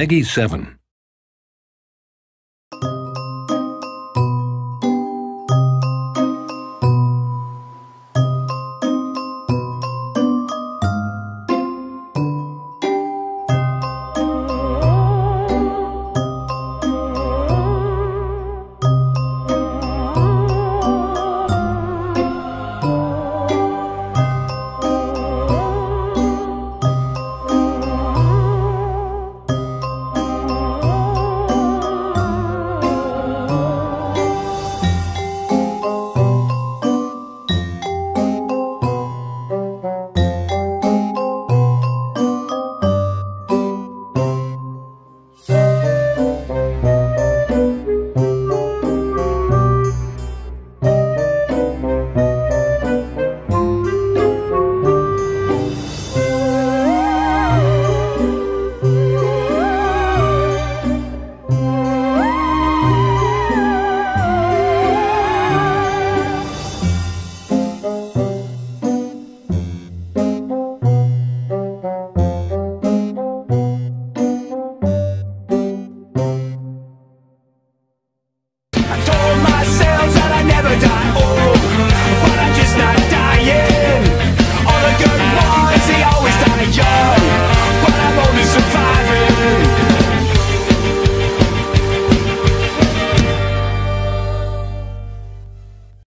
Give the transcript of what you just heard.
Peggy 7.